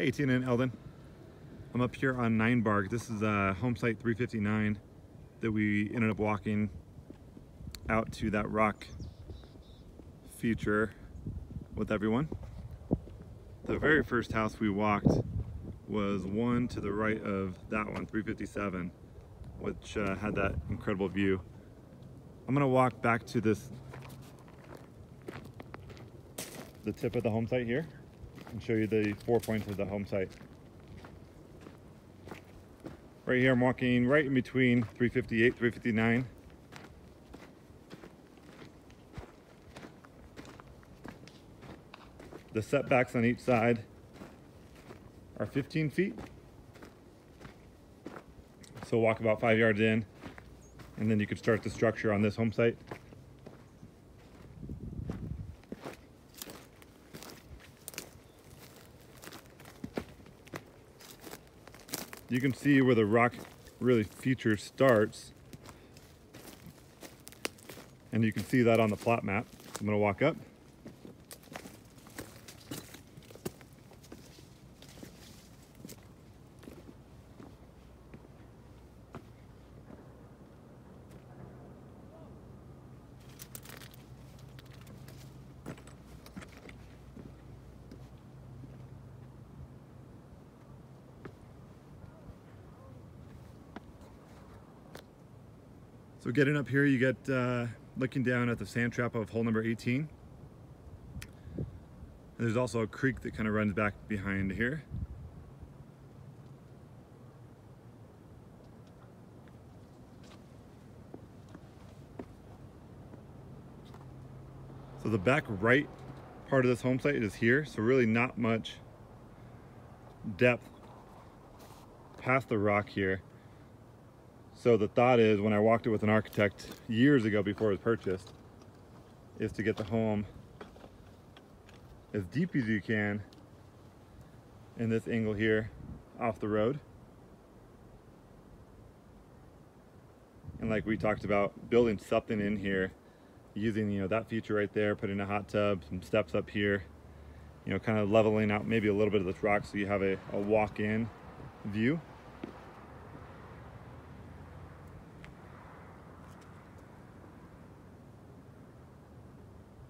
Hey, Tina and Eldon. I'm up here on Nine Bark. This is a home site 359 that we ended up walking out to that rock feature with everyone. The very first house we walked was one to the right of that one, 357, which uh, had that incredible view. I'm gonna walk back to this, the tip of the home site here and show you the four points of the home site. Right here, I'm walking right in between 358, 359. The setbacks on each side are 15 feet. So walk about five yards in, and then you could start the structure on this home site. You can see where the rock really feature starts. And you can see that on the plot map. I'm gonna walk up. So getting up here, you get uh, looking down at the sand trap of hole number 18. And there's also a creek that kind of runs back behind here. So the back right part of this home site is here, so really not much depth past the rock here. So the thought is when I walked it with an architect years ago before it was purchased, is to get the home as deep as you can in this angle here off the road. And like we talked about, building something in here, using you know that feature right there, putting a hot tub, some steps up here, you know, kind of leveling out maybe a little bit of this rock so you have a, a walk-in view.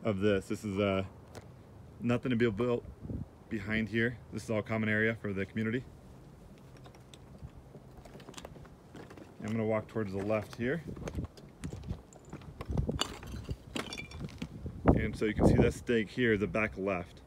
Of this. This is uh, nothing to be built behind here. This is all common area for the community. I'm gonna walk towards the left here. And so you can see that stake here, the back left.